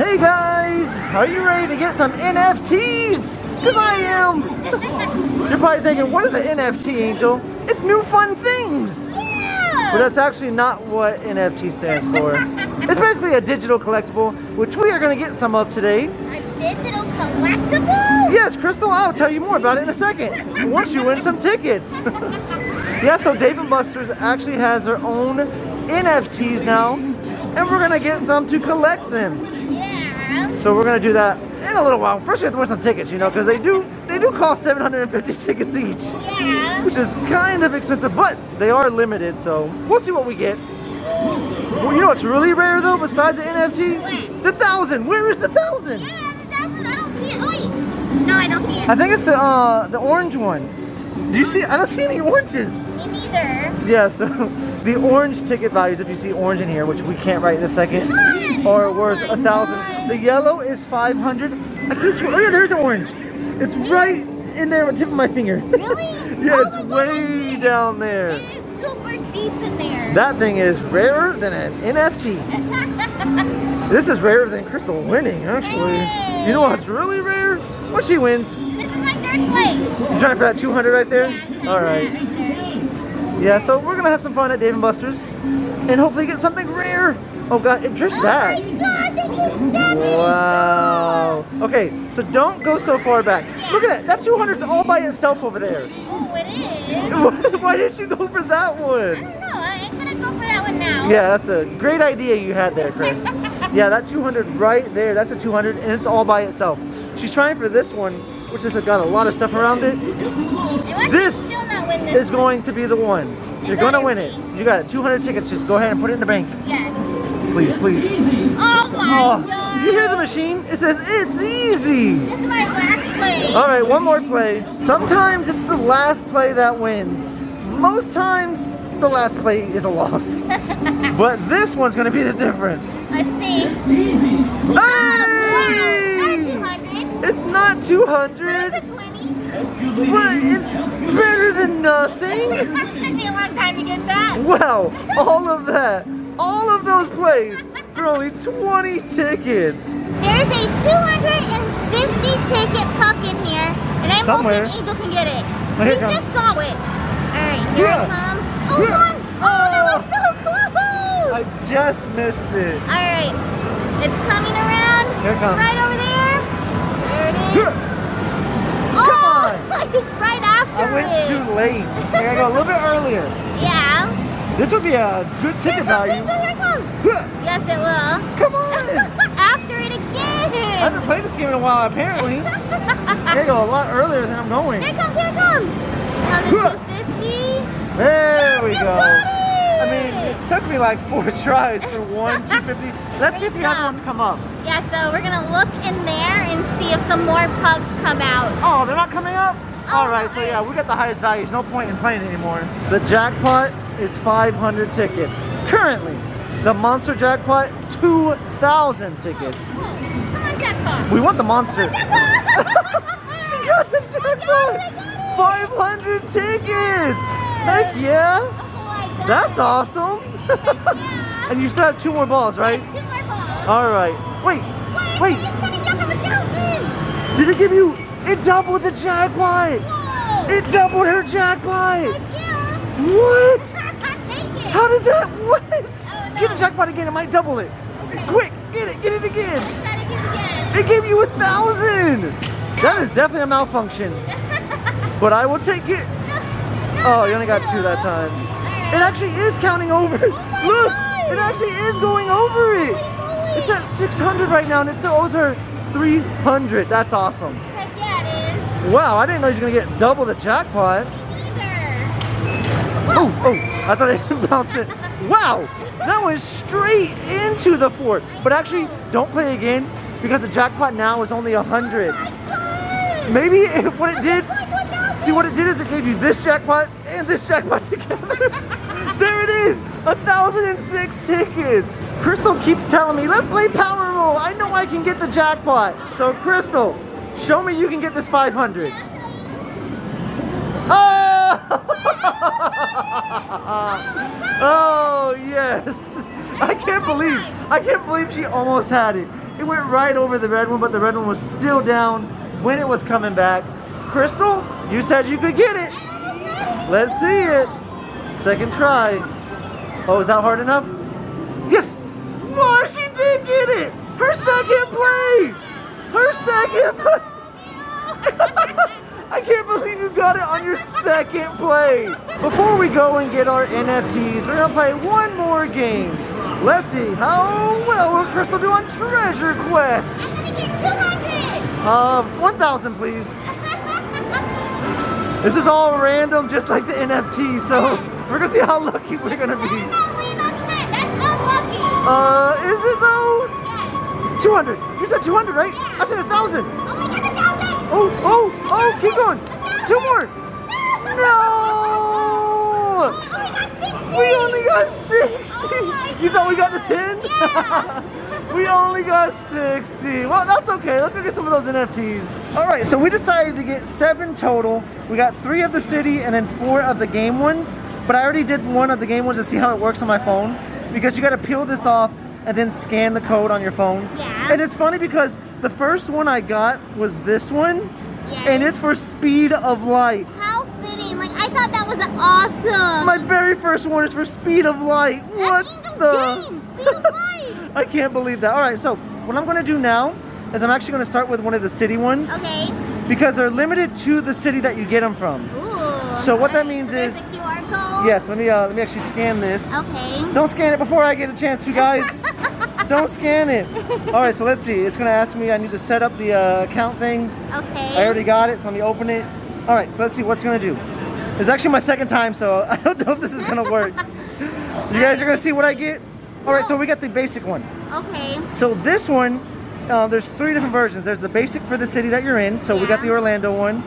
Hey guys, are you ready to get some NFTs? Because I am. You're probably thinking, what is an NFT, Angel? It's new fun things. Yeah. But that's actually not what NFT stands for. It's basically a digital collectible, which we are going to get some of today. A digital collectible? Yes, Crystal, I'll tell you more about it in a second. Once you win some tickets. yeah, so Dave & Buster's actually has their own NFTs now, and we're going to get some to collect them. Yeah. So we're gonna do that in a little while. First we have to win some tickets, you know, because they do they do cost 750 tickets each, Yeah. which is kind of expensive, but they are limited, so we'll see what we get. Well, you know what's really rare though, besides the NFT? The thousand. Where is the thousand? Yeah, the thousand. I don't see it. Oy. No, I don't see it. I think it's the uh the orange one. Do you see? I don't see any oranges. Me neither. Yeah, so the orange ticket values, if you see orange in here, which we can't write in a second, are worth a thousand. The yellow is 500. I could swear, oh yeah, there's an orange. It's right in there on the tip of my finger. Really? yeah, Oh it's my God, way down there. It is super deep in there. That thing is rarer than an NFT. This is rarer than Crystal winning, actually. You know what's really rare? When she wins. This is my third place. You trying for that 200 right there? Yeah, All right. Right there. Yeah, so we're gonna have some fun at Dave & Buster's and hopefully get something rare. Oh god, it drifts Oh back. my gosh. Wow. Okay, so don't go so far back. Look at that. That 200's all by itself over there. Oh, it is. Why didn't you go for that one? I one? don't know. I ain't gonna go for that one now. Yeah, that's a great idea you had there, Chris. Yeah, that 200 right there, that's a 200 and it's all by itself. She's trying for this one, which has uh, got a lot of stuff around it. This me still not win this Is going to be the one. You're gonna win it. You got it. 200 tickets. Just go ahead and put it in the bank. Yes. Please, please. Oh my Oh, god. you hear the machine? It says it's easy. This is my last play. All right, one more play. Sometimes it's the last play that wins. Most times, the last play is a loss. but this one's gonna be the difference. Let's see. Hey! Wow, It's not that's 200, a 20. but it's better than nothing. It took me a long time to get that. Wow, all of that, all of those plays for only 20 tickets. There's a 250 ticket puck in here, and I'm Somewhere. hoping Angel can get it. We comes. just saw it. Alright, here Yeah. it comes. Oh, Yeah. come on. Oh, that oh. was so close. I just missed it. Alright, it's coming around. Here it comes. Right over there. There it is. Good. Oh, on. right after I went it. too late. I gotta go a little bit earlier. Yeah. This would be a good ticket value. Here comes. Yes, it will. Come on. after it again. I haven't played this game in a while, apparently. I go a lot earlier than I'm going. Here it comes, here it comes. Huh. 250. There we go. I mean, it took me like four tries for one 250. Let's see if the other ones come up. Yeah, so we're gonna look in there and see if some more pucks come out. Oh, they're not coming up? Oh, All right, so yeah, we got the highest values. No point in playing anymore. The jackpot is 500 tickets. Currently, the monster jackpot, 2,000 tickets. Come on, jackpot. We want the monster. She got the oh jackpot! 500 tickets! Heck oh yeah! Oh. That's awesome! Yeah. and you still have two more balls, right? Two more balls. All right. Wait, Wait, wait. it's coming down from a thousand. did it give you? It doubled the jackpot! Whoa. It doubled her jackpot! yeah. What? How did that? What? Oh, no. Get the jackpot again. It might double it. Okay. Quick, get it, get it again. Again. It gave you a thousand. That is definitely a malfunction. But I will take it. Oh, you only got two that time. It actually is counting over. Oh Look, God. it actually is going over it. It's at 600 right now, and it still owes her 300. That's awesome. Heck yeah, it Wow, I didn't know you was gonna get double the jackpot. Oh, oh, I thought it bounced it. Wow, that went straight into the fort. But actually, don't play again because the jackpot now is only 100. Maybe it, what it did, see what it did is it gave you this jackpot and this jackpot together. there it is, 1,006 tickets. Crystal keeps telling me, let's play Powerball. I know I can get the jackpot. So Crystal, show me you can get this 500. Oh! oh yes! I can't believe I can't believe she almost had it. It went right over the red one, but the red one was still down when it was coming back. Crystal, you said you could get it. Let's see it. Second try. Oh, is that hard enough? Yes. Oh, she did get it. Her second play. Her second play. I can't believe you got it on your second play. Before we go and get our NFTs, we're gonna play one more game. Let's see how well will Crystal do on Treasure Quest. I'm gonna get 200. Uh, 1,000 please. This is all random, just like the NFT, so we're gonna see how lucky we're gonna be. not lean on 10. That's so lucky. Uh, is it though? Yeah. 200. You said 200, right? I said 1,000. Oh, we got a thousand. Oh, oh, oh, oh keep going. Two more. No! Oh, we got 60. We only got 60. You thought we got the 10? Yeah. we only got 60. Well, that's okay. Let's go get some of those NFTs. All right, so we decided to get seven total. We got three of the city and then four of the game ones. But I already did one of the game ones to see how it works on my phone because you got to peel this off and then scan the code on your phone. Yeah. And it's funny because the first one I got was this one, Yes. and it's for speed of light. How fitting. Like, I thought that was awesome. My very first one is for speed of light. What Angel's the? game. Speed of light. I can't believe that. All right, so what I'm gonna do now is I'm actually gonna start with one of the city ones Okay. because they're limited to the city that you get them from. Ooh. So what that means is- a QR code. Yes, let me uh, let me actually scan this. Okay. Don't scan it before I get a chance to, guys. Don't scan it. All right, so let's see. It's gonna ask me. I need to set up the uh, account thing. Okay. I already got it, so let me open it. All right, so let's see what's gonna do. It's actually my second time, so I don't know if this is gonna work. You guys are gonna see what I get. All right, so we got the basic one. Okay. So this one, uh, there's three different versions. There's the basic for the city that you're in. So we got the Orlando one.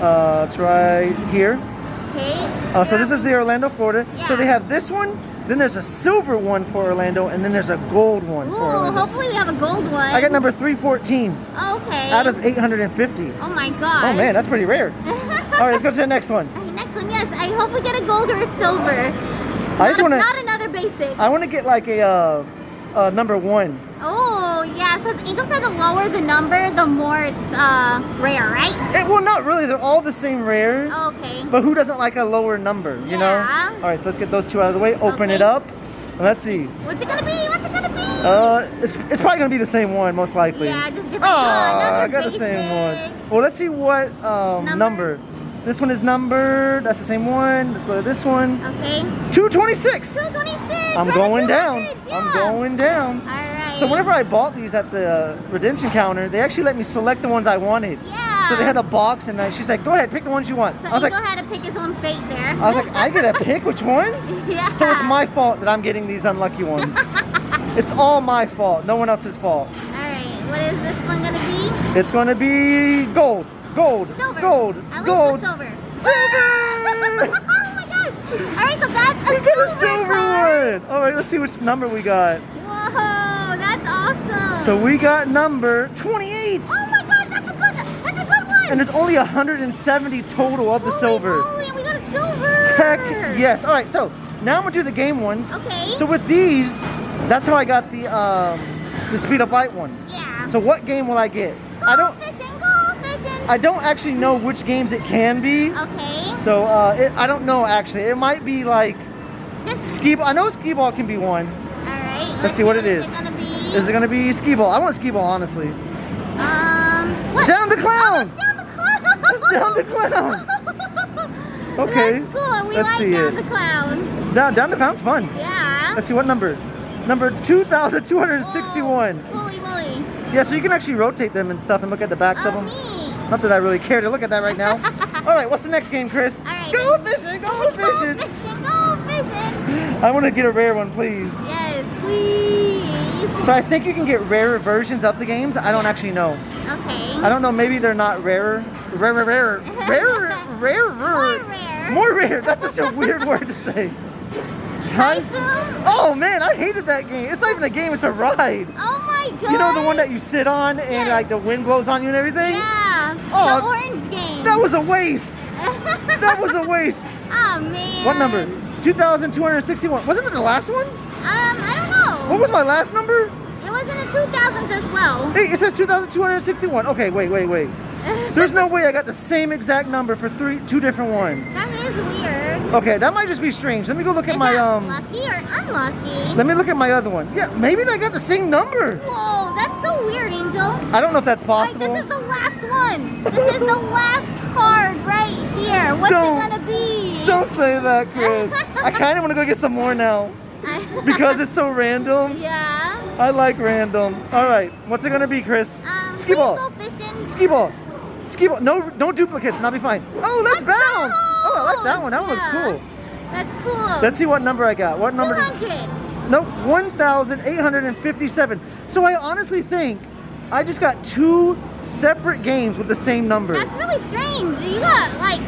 Uh, it's right here. Okay. Uh, so this is the Orlando, Florida. So they have this one. Then there's a silver one for Orlando, and then there's a gold one Ooh, for Orlando. hopefully we have a gold one. I got number 314 Okay. out of 850. Oh my god. Oh man, that's pretty rare. All right, let's go to the next one. Okay, next one, yes. I hope we get a gold or a silver. I just want to. Not another basic. I want to get like a uh, uh, number one. oh, yeah, because Angel said the lower the number, the more it's uh rare, right? It, well, not really. They're all the same rare. Okay. But who doesn't like a lower number, you know? Yeah. All right, so let's get those two out of the way. Open it up. Let's see. What's it gonna be? What's it gonna be? Uh, it's, it's probably gonna be the same one, most likely. yeah, just different. Oh, another I got the same one. Well, let's see what um, number. Number? This one is numbered. That's the same one. Let's go to this one. Okay. 226. 226. I'm we're going down. Yeah. I'm going down. All right. So whenever I bought these at the redemption counter, they actually let me select the ones I wanted. Yeah. So they had a box, and uh, she's like, "Go ahead, pick the ones you want." So I was like, Angel had to pick his own fate there. I was like, I get to pick which ones? yeah. So it's my fault that I'm getting these unlucky ones. it's all my fault, no one else's fault. All right. What is this one gonna be? It's gonna be gold, gold, Silver. gold, least gold, silver. silver. oh my gosh! All right, so that's a we got a silver silver card. one. All right, let's see which number we got. That's awesome. So we got number 28. Oh my gosh, that's a good, that's a good one. And there's only 170 total of the Holy silver. and we got a silver. Heck yes. All right, so now I'm gonna do the game ones. Okay. So with these, that's how I got the um, the speed of light one. yeah. So what game will I get? I don't. Fishing, gold fishing. I don't actually know which games it can be. okay. So uh, it, I don't know actually. It might be like Just, ball. I know skee ball can be one. all right. Let's see what it is. Is. It gonna be? Skee ball? I want skee ball honestly. Um. What? Down the clown. Down the clown. It's down the clown. Okay, That's cool. We let's like see down it. the clown. Down down the clown's fun. Yeah. Let's see what number. Number 2,261. Holy moly. Yeah, so you can actually rotate them and stuff and look at the backs of Oh, them. neat. Not that I really care to look at that right now. All right, what's the next game, Chris? All right. Go fishing, go Go fishing. fishing, go fishing. I want to get a rare one, please. Yes, please. So I think you can get rarer versions of the games. I don't actually know. Okay. I don't know. Maybe they're not rarer. Rarer, rarer, rarer, rarer. More rare. More rare. That's such a weird word to say. Typhoon? Oh man, I hated that game. It's not even a game. It's a ride. Oh my god. You know the one that you sit on and Yes. like the wind blows on you and everything? Yeah. Oh, the orange game. That was a waste. That was a waste. oh man. What number? 2,261. Wasn't it the last one? Um, I don't know. What was my last number? It was in the 2000s as well. Hey, it says 2,261. Okay, wait, wait, wait. There's no way I got the same exact number for three, two different ones. That is weird. Okay, that might just be strange. Let me go look at Is my that um. lucky or unlucky? Let me look at my other one. Yeah, maybe they got the same number. Whoa, that's so weird, Angel. I don't know if that's possible. this is the last one. This is the last card right here. What's Don't- it gonna be? Don't say that, Chris. I kind of want to go get some more now because it's so random. yeah. I like random. All right, what's it gonna be, Chris? Um, Skee ball. Let's go fishing. Skee ball. Skee ball. No, no duplicates. And I'll be fine. Oh, let's bounce. Oh, I like that one. That one looks cool. That's cool. Let's see what number I got. What number? did- 200. Nope, 1,857. So I honestly think I just got two separate games with the same number. That's really strange. You got like.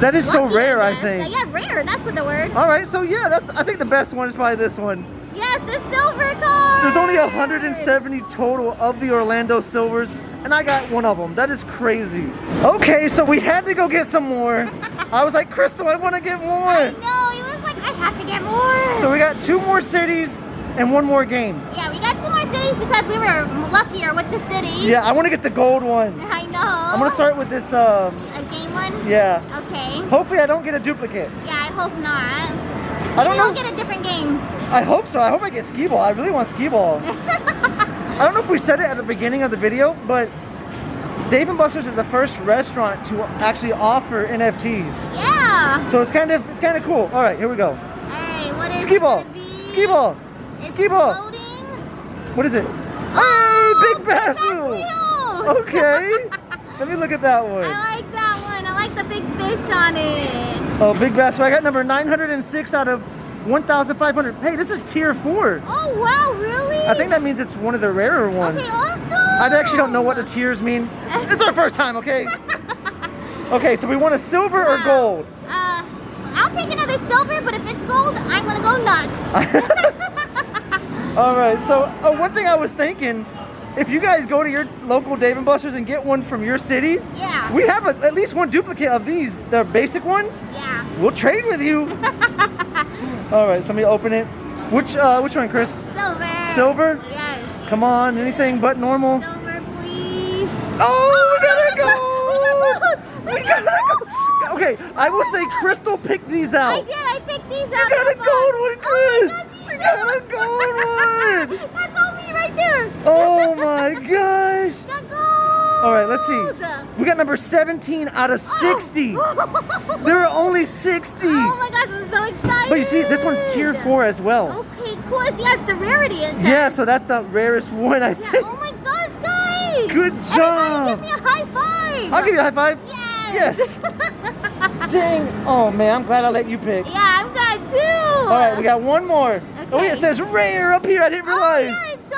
That is so rare, I guess. think. Yeah, rare. That's what the word. All right, so yeah, that's. I think the best one is probably this one. Yes, the silver card. There's only 170 total of the Orlando Silvers, and I got one of them. That is crazy. Okay, so we had to go get some more. I was like, Crystal, I want to get more. I know. He was like, I have to get more. So we got two more cities and one more game. yeah, we got two more cities because we were luckier with the city. Yeah, I want to get the gold one. I know. I'm gonna start with this. Um, a game one. yeah. Okay. Hopefully, I don't get a duplicate. Yeah, I hope not. I don't know. We'll get a different game. I hope so. I hope I get skee ball. I really want skee ball. I don't know if we said it at the beginning of the video, but Dave and Buster's is the first restaurant to actually offer NFTs. yeah. So it's kind of it's kind of cool. All right, here we go. Right. What is Skee ball. Skee ball. It's Skee ball. Floating. What is it? Oh, Hey, big basu. wheel. Okay. Let me look at that one. I like that one. I like the big fish on it. Oh, big bass. So I got number 906 out of 1,500. Hey, this is tier four. Oh wow, really? I think that means it's one of the rarer ones. Okay, awesome. I actually don't know what the tiers mean. It's our first time, okay? Okay, so we want a silver or gold? Uh, I'll take another silver, but if it's gold, I'm gonna go nuts. All right, so uh, one thing I was thinking, if you guys go to your local Dave & Buster's and get one from your city, yeah. we have a, at least one duplicate of these, the basic ones. yeah. We'll trade with you. All right, so let me open it. Which uh, which one, Chris? Silver. Silver? Yes. Come on, anything but normal. Silver, please. Oh, we gotta go! We gotta go! Okay, I will say Crystal picked these out. I did. I picked these You out. got a gold one, Oh Chris! gosh, She got a gold one! That's all me right there. Oh my gosh! Got gold. All right, let's see. We got number 17 out of 60. Oh. There are only 60. Oh my gosh, I'm so excited. But you see, this one's tier 4 as well. Okay, cool. Yes, the rarity is. Yeah, so that's the rarest one, I Yeah, think. oh my gosh, guys. Good Everybody job. Give me a high five. I'll give you a high five. Yes. Yes. Dang. Oh man, I'm glad I let you pick. yeah, I'm glad too. All right, we got one more. Okay. Oh, wait, it says rare up here. I didn't oh, realize. Oh, yeah, it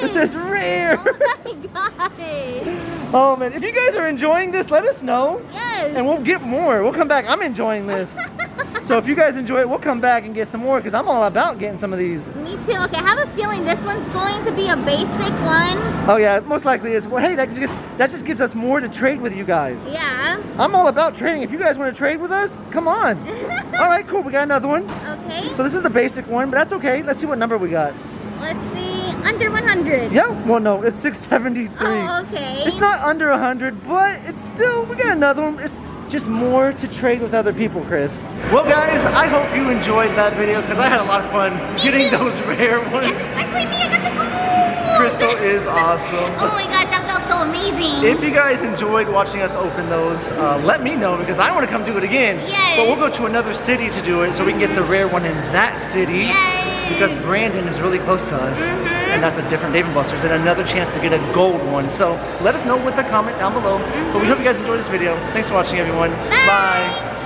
does. It says rare. Oh my gosh. oh man, if you guys are enjoying this, let us know, Yes. and we'll get more. We'll come back. I'm enjoying this. so if you guys enjoy it, we'll come back and get some more because I'm all about getting some of these. Me too. Okay, I have a feeling this one's going to be a basic one. Oh yeah, most likely is. Well, hey, that just that just gives us more to trade with you guys. Yeah. I'm all about trading. If you guys want to trade with us, come on. all right, cool. We got another one. okay. So this is the basic one, but that's okay. Let's see what number we got. Let's see. Under 100. Yeah, well, no, it's 673. Oh, okay. It's not under 100, but it's still, we got another one. It's just more to trade with other people, Chris. Well, guys, I hope you enjoyed that video because I had a lot of fun getting those rare ones. Especially me, I got the gold. Crystal is awesome. Oh my gosh, that felt so amazing. If you guys enjoyed watching us open those, uh, let me know because I want to come do it again. Yes. But we'll go to another city to do it so we can get the rare one in that city. Yay. Because Brandon is really close to us. Mhm. And that's a different Dave & Buster's and another chance to get a gold one. So let us know with a comment down below. But we hope you guys enjoyed this video. Thanks for watching everyone. Bye. Bye.